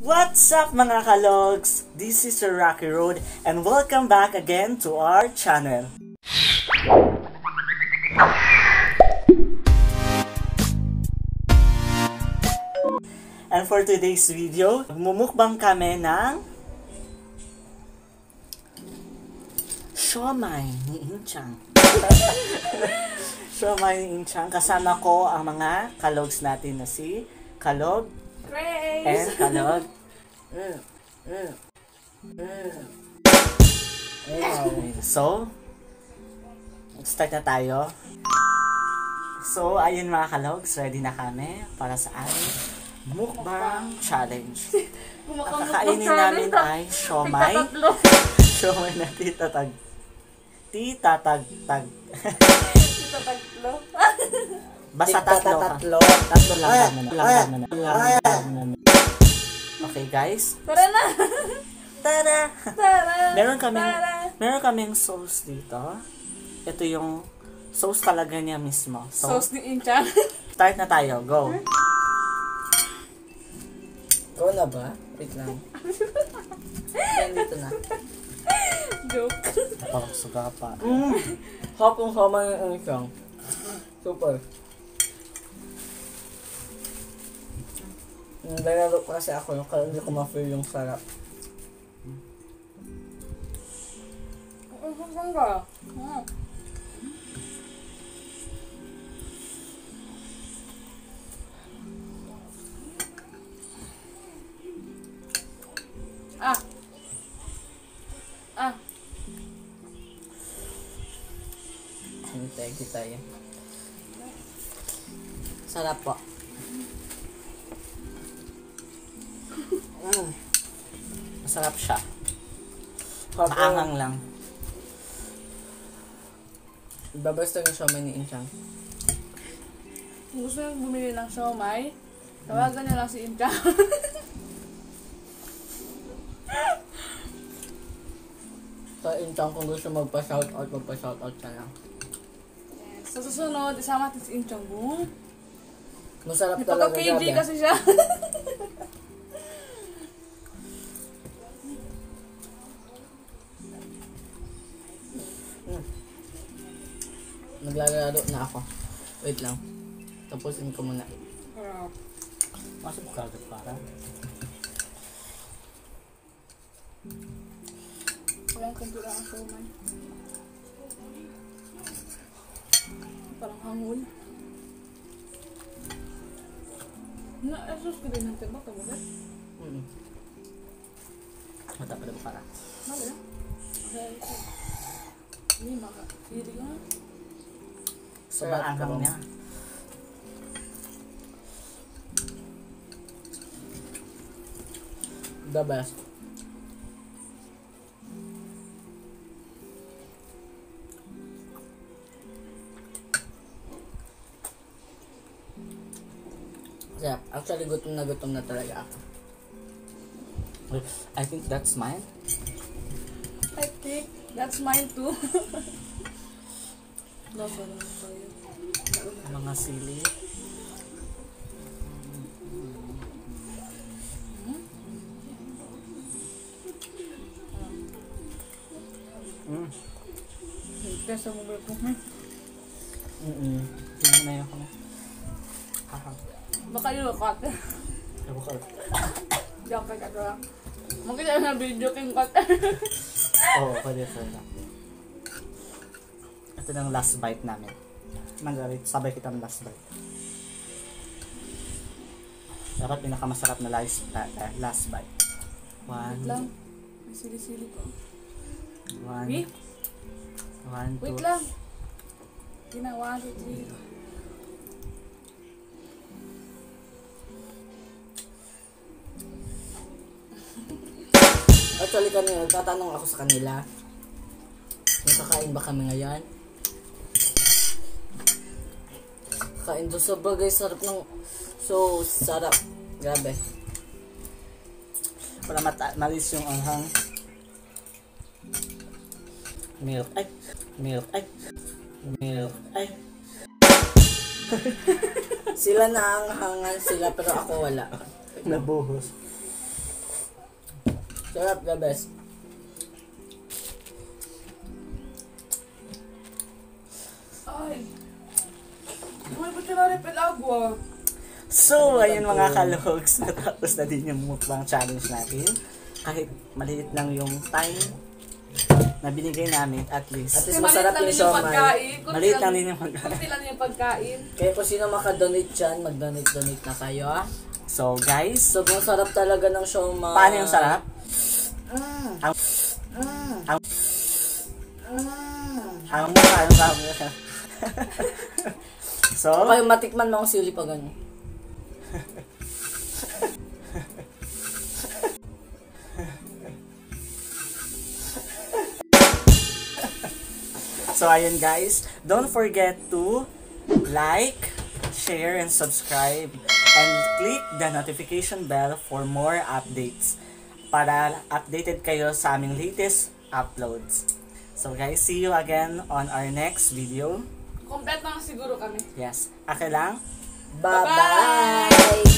What's up mga kalogs? This is Sir Rocky Road and welcome back again to our channel. And for today's video, mumukbang kami ng Siomay ni Inchang. Siomay ni Inchang. Kasama ko ang mga kalogs natin na si Kalog Grace! and Kalog. Mm, mm, mm. Anyway, So, start na tayo. So, ayun mga kalogs, ready na kami para sa aming mukbang challenge. Ang kakainin namin ay siomay. Siomay na titatag. Titatag-tag. Ito tatlo. Basta tatlo ka. tatlo. Tatlo lang naman. Lang naman. Okay guys. Tara na! Tara! Tara! Meron kaming, meron kaming sauce dito. Ito yung sauce talaga niya mismo. So, Sauce ni Inchan. start na tayo. Go. Ikaw na ba? Wait lang. Yan dito na. Joke. Napakasuga pa. Mm. Hapong hama yung isang. Super. Naglalaro pa kasi ako yung kaya hindi ko ma-feel yung sarap. Ang saan ka? Ah. Ah. Ah. Hintay kita yan. Sarap po. Masarap siya. Hapong, Maangang lang. babasta yung siomay ni Inchang. Kung gusto nyo bumili ng siomay, tawagan nyo lang si Inchan. Sa Inchang kung gusto magpa-shoutout, magpa-shoutout ka lang. Sa susunod, isama natin si Inchan. Boom. Masarap talaga Pagka-KG kasi siya. Naglalaro na ako. Wait lang. Tapusin ko muna. Masok ka agad para. Walang kumpura ang siomay. Parang hangul. Na, esos ko din natin ba? Kabagat? Mm. Mata pa daw para. Mali ah. Okay. Hindi, maka. Hindi ko ba? niya. The best. Yeah, actually gutom na gutom na talaga ako. I think that's mine. I think that's mine too. Mga sili. Mm. Test mo ba ito? Mm-mm. Tingnan na yun ko na. Ah, Baka yung cut. ewan ko. Joke ka lang. Makita na video king cut. Oo, pwede lang. Ito na ang last bite namin. Magalit, sabay kita ng last bite. Dapat pinakamasarap na last, uh, last bite. One, Wait lang. May sili-sili pa. one, Wait, one, two. wait lang. Ginawa, two, three. Actually kanina, nagtatanong ako sa kanila. Nakakain ba kami ngayon? Kain doon sa bagay, sarap ng... So, sarap. Grabe. Para mata malis yung anghang. Milk. Ay. Milk. Ay. Milk. Ay. Sila na ang hangan sila pero ako wala. Nabuhos. Sarap, the best. Ay. Na-refill agwa? So, ayun mga kalogs, natapos na din yung mukbang challenge natin. Kahit maliit lang yung time na binigay namin, at least. At least masarap maliit lang yung din yung siomay. Maliit lang din yung pagkain. Kunti lang yung pagkain. Kaya kung sino makadonate dyan, mag-donate-donate na kayo ah. So, guys, Sobrang sarap talaga ng siomay. paano yung sarap? Mm. Ang, Mm. ang, Mm. ang mukha, ang sabi So, Kapag matikman mo ang sili pa ganyan. So ayun guys, don't forget to like, share, and subscribe and click the notification bell for more updates para updated kayo sa aming latest uploads. So guys, see you again on our next video. Kompleto na siguro kami. Yes. Akin lang. Bye-bye! Bye-bye!